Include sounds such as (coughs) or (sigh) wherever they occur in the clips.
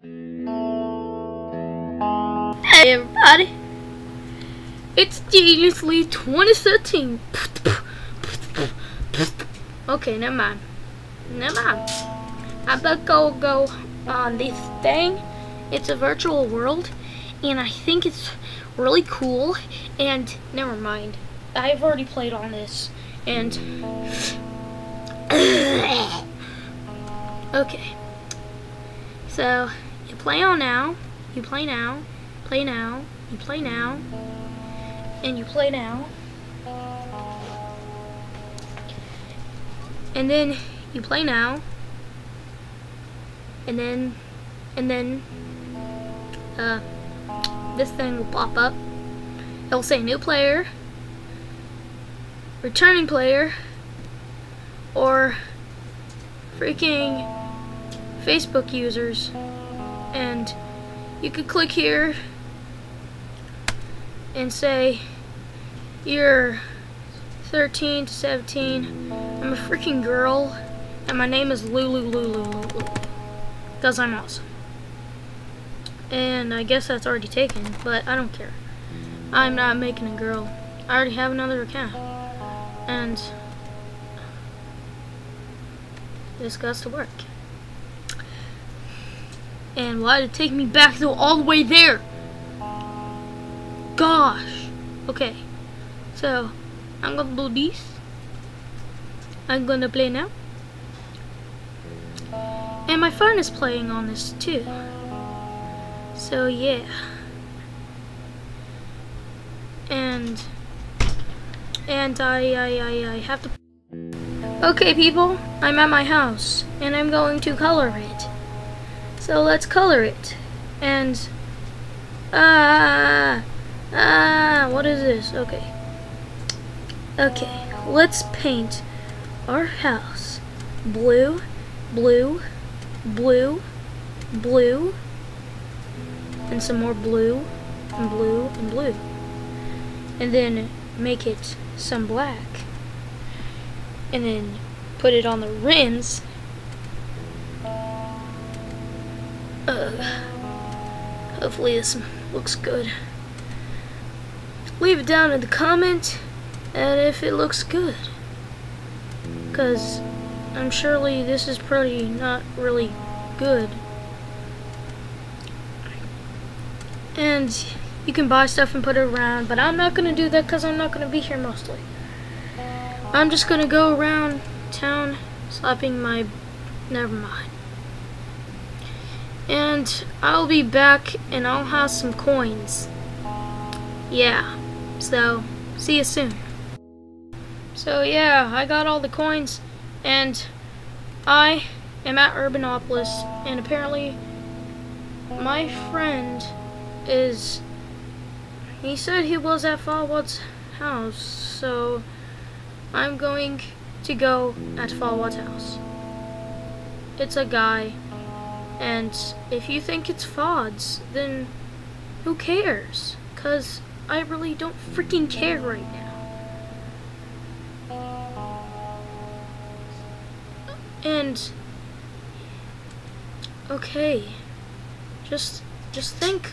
Hey everybody, it's Genius Lee 2013. Okay, never mind. Never mind. About to go go on this thing. It's a virtual world, and I think it's really cool. And never mind, I've already played on this, and (coughs) okay. So play on now. You play now. Play now. You play now. And you play now. And then you play now. And then and then uh this thing will pop up. It'll say new player, returning player, or freaking Facebook users. And you could click here and say you're 13 to 17. I'm a freaking girl, and my name is Lulu Lulu. Because I'm awesome. And I guess that's already taken, but I don't care. I'm not making a girl. I already have another account. And this got to work. And why did it take me back though all the way there? Gosh. Okay. So, I'm gonna do this. I'm gonna play now. And my phone is playing on this too. So yeah. And and I I I, I have to Okay people, I'm at my house and I'm going to color it. So let's color it. And ah ah what is this? Okay. Okay, let's paint our house blue, blue, blue, blue, and some more blue, and blue, and blue. And then make it some black. And then put it on the rims. Uh, hopefully this looks good. Leave it down in the comment and if it looks good. Because I'm surely this is pretty not really good. And you can buy stuff and put it around, but I'm not going to do that because I'm not going to be here mostly. I'm just going to go around town slapping my... Never mind. And I'll be back and I'll have some coins. Yeah. So, see you soon. So yeah, I got all the coins and I am at Urbanopolis and apparently my friend is he said he was at Falwad's house so I'm going to go at Falwad's house. It's a guy and if you think it's Fod's then who cares? Cause I really don't freaking care right now. And okay, just just think.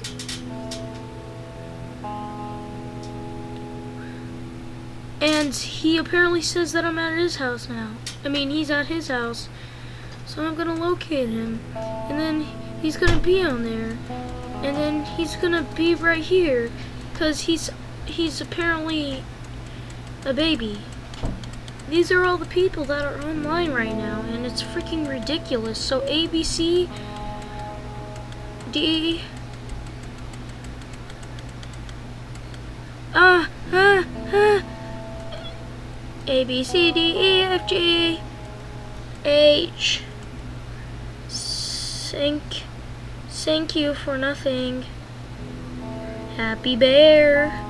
And he apparently says that I'm at his house now. I mean, he's at his house. So I'm gonna locate him. And then he's gonna be on there. And then he's gonna be right here. Cause he's he's apparently a baby. These are all the people that are online right now, and it's freaking ridiculous. So ABC, D, ah, ah, ah, A, B, C, D, E, F, G, H, thank, thank you for nothing. Happy Bear.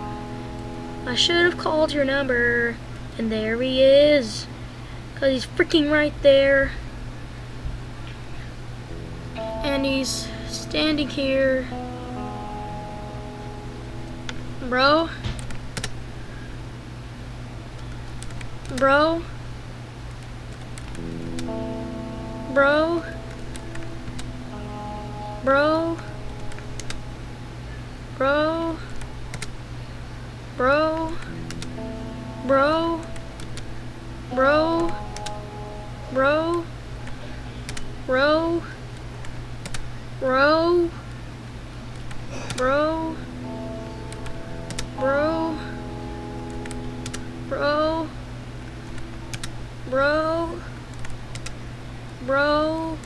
I should have called your number. And there he is. Because he's freaking right there. And he's standing here. Bro? Bro? Bro? Bro. Bro. Bro. Bro. Bro. Bro. Bro. Bro. Bro. Bro. Bro. Bro. Bro. Bro.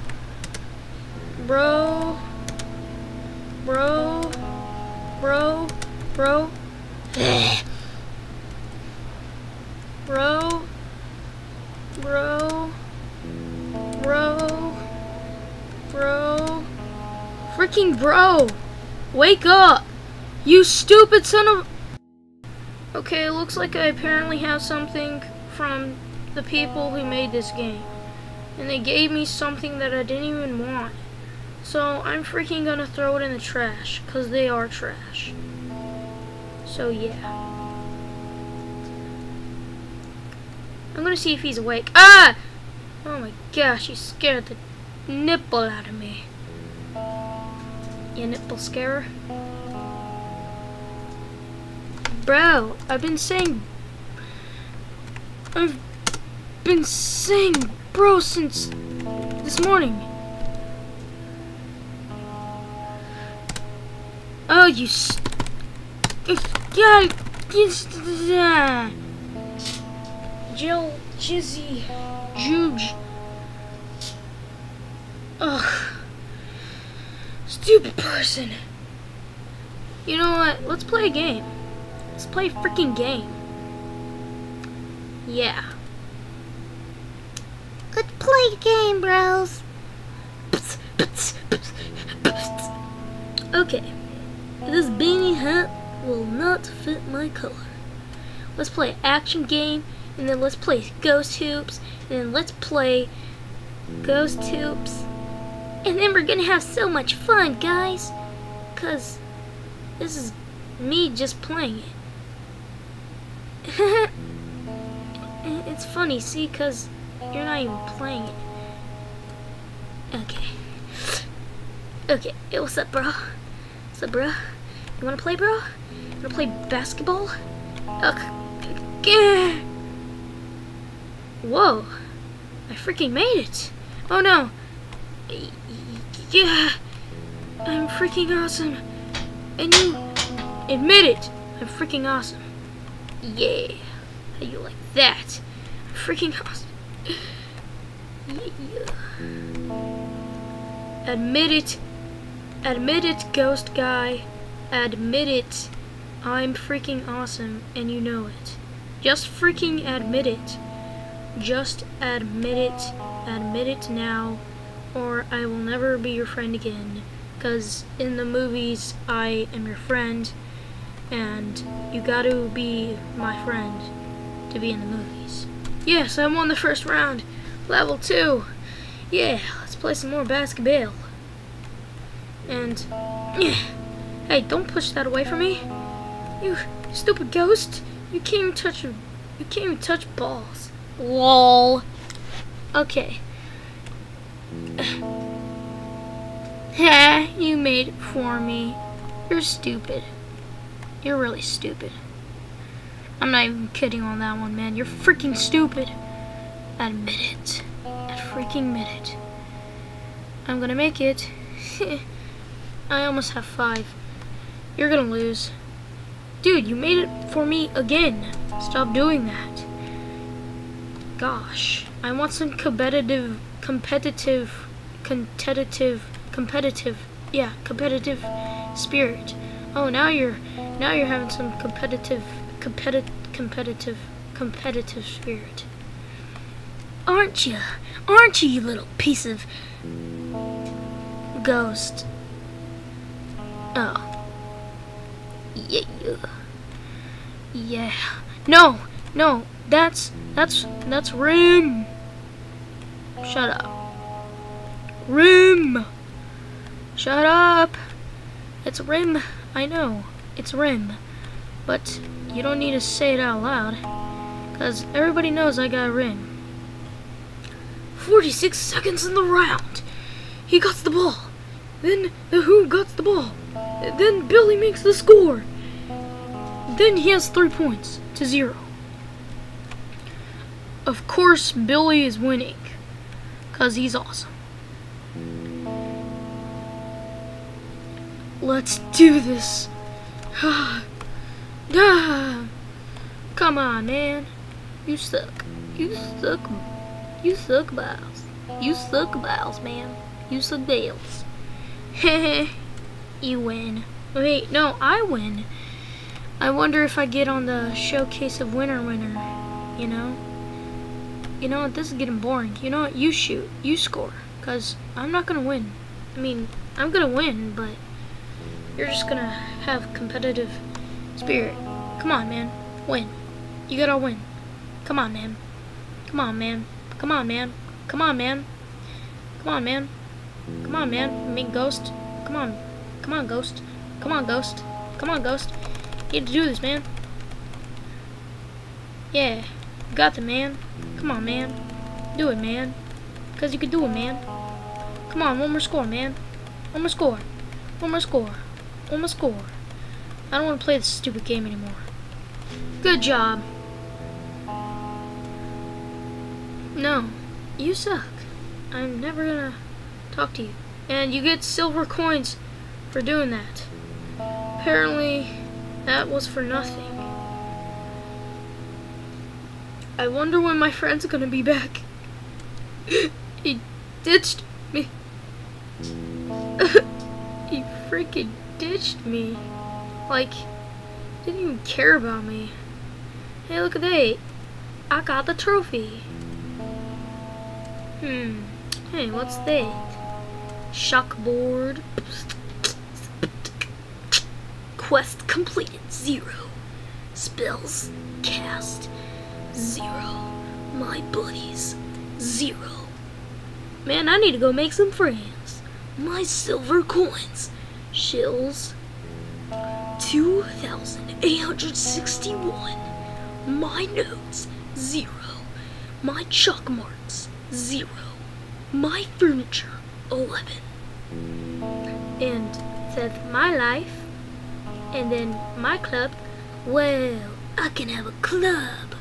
Bro. Bro. Bro. Bro. Bro. Bro. Freaking bro. Wake up. You stupid son of... Okay, it looks like I apparently have something from the people who made this game. And they gave me something that I didn't even want. So I'm freaking gonna throw it in the trash, because they are trash. So yeah. I'm gonna see if he's awake. Ah! Oh my gosh, he scared the nipple out of me. You nipple scarer? Bro, I've been saying... I've been saying bro since this morning. Oh, you... Yeah, yeah. Jill, Jizzy, Juge. Ugh. Stupid person. You know what? Let's play a game. Let's play a freaking game. Yeah. Let's play a game, bros. Okay. This beanie hat will not fit my color. Let's play action game, and then let's play ghost hoops, and then let's play ghost hoops. And then we're gonna have so much fun, guys. Cause this is me just playing it. (laughs) it's funny, see, cause you're not even playing it. Okay. Okay, what's up, bro? What's up, bro? You wanna play, bro? You wanna play basketball? Okay. Whoa. I freaking made it. Oh no. Yeah. I'm freaking awesome. And you admit it. I'm freaking awesome. Yeah. How you like that? I'm freaking awesome. Yeah. Admit it. Admit it, ghost guy. Admit it. I'm freaking awesome, and you know it. Just freaking admit it. Just admit it. Admit it now, or I will never be your friend again. Because in the movies, I am your friend, and you gotta be my friend to be in the movies. Yes, I won the first round. Level 2. Yeah, let's play some more basketball. And, yeah. (clears throat) hey, don't push that away from me. You stupid ghost. You can't even touch, you can't even touch balls. Lol. Okay. Ha, (laughs) you made it for me. You're stupid. You're really stupid. I'm not even kidding on that one, man. You're freaking stupid. Admit it. freaking admit it. I'm gonna make it. (laughs) I almost have five. You're gonna lose. Dude, you made it for me again. Stop doing that. Gosh. I want some competitive, competitive, competitive, competitive, yeah, competitive spirit. Oh, now you're, now you're having some competitive, competitive, competitive, competitive spirit. Aren't you? Aren't you, you little piece of ghost? Oh. Yeah. Yeah. No, no, that's, that's, that's Rim. Shut up. Rim. Shut up. It's Rim. I know. It's Rim. But you don't need to say it out loud. Because everybody knows I got Rim. 46 seconds in the round. He got the ball. Then the Who gets the ball. Then Billy makes the score. Then he has three points to zero. Of course, Billy is winning. Because he's awesome. Let's do this. (sighs) (sighs) Come on, man. You suck. You suck. You suck balls. You suck balls, man. You suck bales. Heh (laughs) you win. Wait, no, I win. I wonder if I get on the showcase of winner winner, you know? You know what, this is getting boring. You know what, you shoot, you score, because I'm not going to win. I mean, I'm going to win, but you're just going to have competitive spirit. Come on, man, win. You got to win. Come on, man. Come on, man. Come on, man. Come on, man. Come on, man. Come on, man. Mean, Ghost. Come on. Come on, Ghost. Come on, Ghost. Come on, Ghost. You need to do this, man. Yeah. You got the man. Come on, man. Do it, man. Because you can do it, man. Come on, one more score, man. One more score. One more score. One more score. I don't want to play this stupid game anymore. Good job. No. You suck. I'm never gonna talk to you. And you get silver coins for doing that. Apparently, that was for nothing. I wonder when my friend's gonna be back. (gasps) he ditched me. (laughs) he freaking ditched me. Like, didn't even care about me. Hey, look at that. I got the trophy. Hmm. Hey, what's that? Shockboard. Quest completed. Zero. Spells cast. Zero. My buddies. Zero. Man, I need to go make some friends. My silver coins. Shills. 2,861. My notes. Zero. My chalk marks. Zero. My furniture. 11. And says my life. And then my club. Well, I can have a club.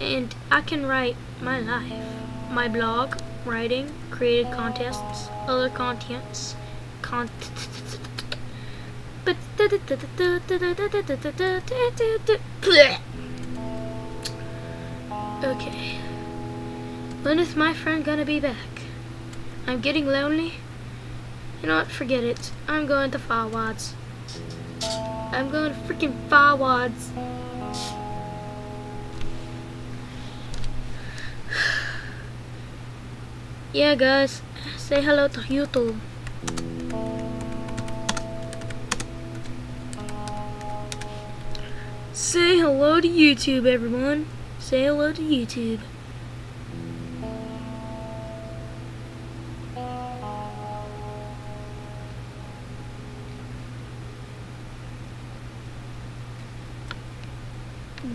And I can write my life. My blog, writing, created contests, other contents. Con Okay. When is my friend gonna be back? I'm getting lonely. You know what? Forget it. I'm going to Farwads. I'm going to freaking Farwads. yeah, guys. Say hello to YouTube. Say hello to YouTube, everyone. Say hello to YouTube.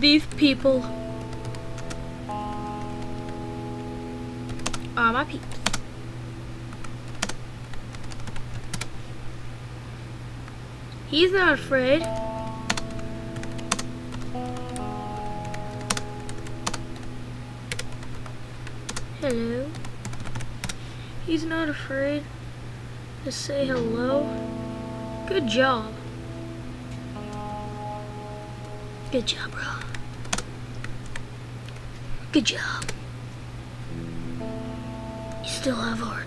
These people are my peeps. He's not afraid. Hello. He's not afraid to say hello. Good job. Good job, bro. Good job. You still have heart.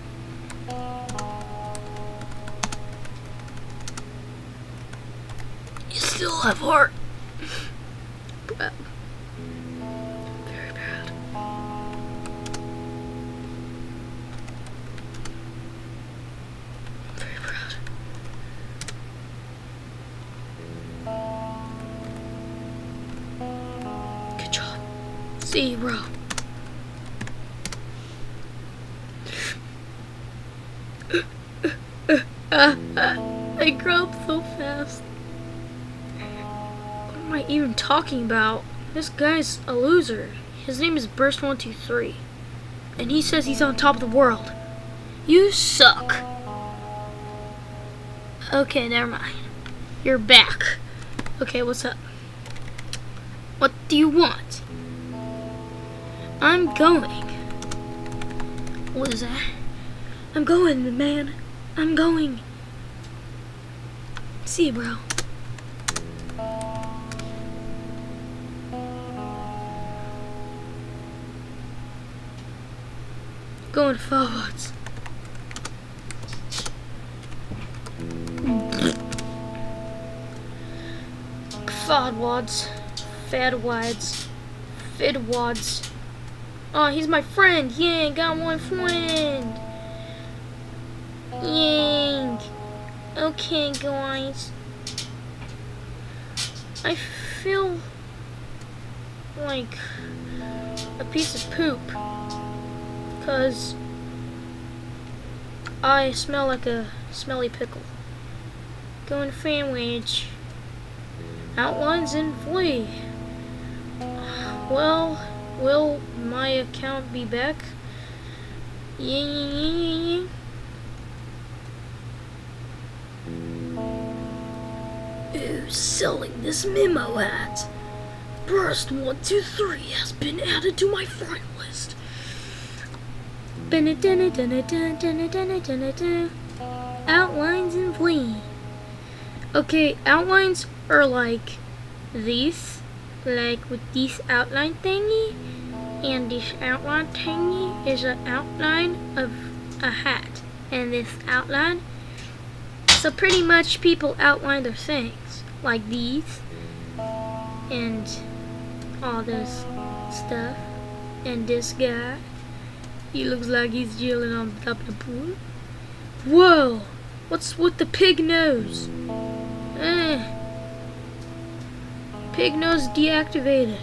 You still have heart. (laughs) See, bro. (laughs) I grow up so fast. What am I even talking about? This guy's a loser. His name is Burst123. And he says he's on top of the world. You suck. Okay, never mind. You're back. Okay, what's up? What do you want? I'm going. What is that? I'm going, man. I'm going. See you, bro. Going forwards. Fadwads. Fadwads. Fidwads. Oh, he's my friend. Yeah, got one friend. Yang. Okay, guys. I feel like a piece of poop. Because I smell like a smelly pickle. Going sandwich. Outlines and flee. Well, will my account be back? Yeah. Who's selling this memo at? Burst 123 has been added to my friend list. Outlines and flee. Okay, outlines are like these, like with this outline thingy, and this outline thingy is an outline of a hat, and this outline. So pretty much people outline their things, like these, and all this stuff, and this guy. He looks like he's chilling on top of the pool. Whoa! What's with the pig nose? Pig nose deactivated.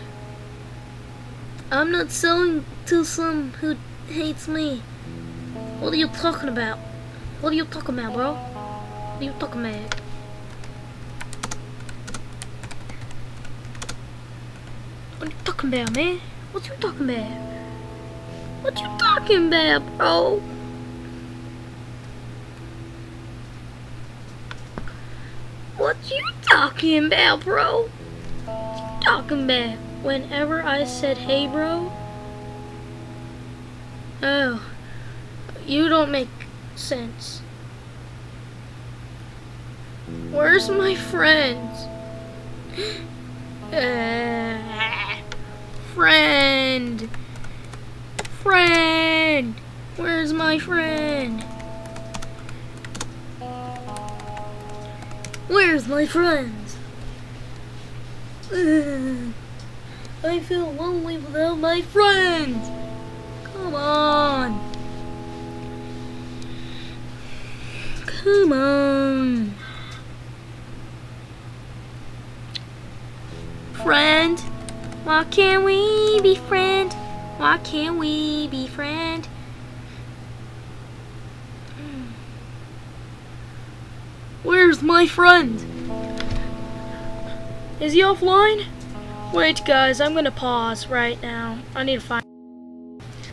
I'm not selling to some who hates me. What are you talking about? What are you talking about, bro? What are you talking about? What are you talking about, man? What you talking about? What you talking about, bro? What you talking about, bro? You? Whenever I said, hey, bro. Oh. You don't make sense. Where's my friends? Uh, (gasps) friend. Friend. Where's my friend? Where's my friends? (sighs) I feel lonely without my friends. Come on. Come on. Friend, why can't we be friend? Why can't we be friend? Hmm. Where's my friend? Is he offline? Wait guys, I'm gonna pause right now. I need to find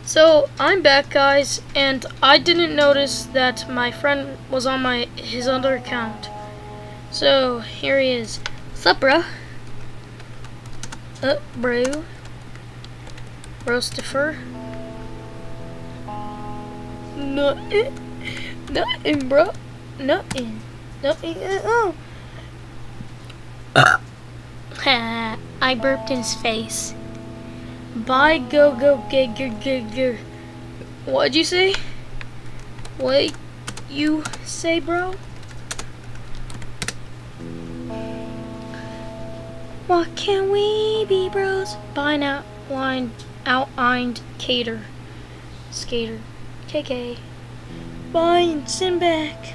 So I'm back guys and I didn't notice that my friend was on my his other account. So here he is. What's up bro? Up bro. Roastifer. Nothing. Nothing bro. Nothing. Nothing at all. (laughs) I burped in his face. Bye, go, go, get, get. What'd you say? What you say, bro? Why can't we be, bros? Bye now, line, outlined, cater, skater, KK. Bye send back.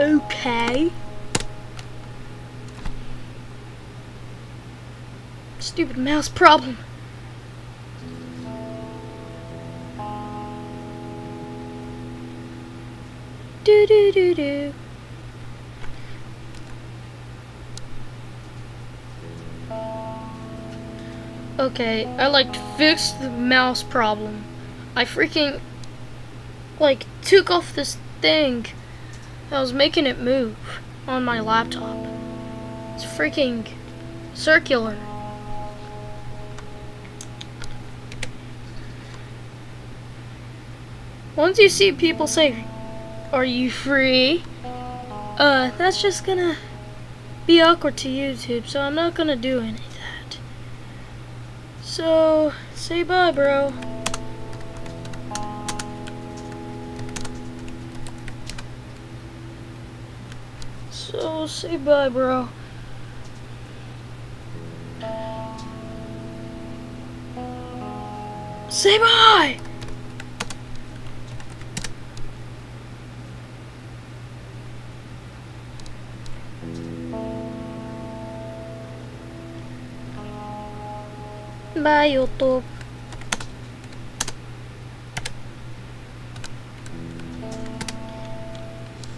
Okay. Stupid mouse problem. Do do do do. Okay, I like fixed the mouse problem. I freaking like took off this thing I was making it move on my laptop. It's freaking circular. Once you see people say, Are you free? Uh, that's just gonna be awkward to YouTube, so I'm not gonna do any of that. So, say bye, bro. So, say bye, bro. Say bye! Bye, YouTube.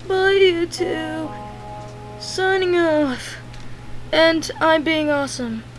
Bye, YouTube. Signing off. And I'm being awesome. So.